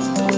Bye.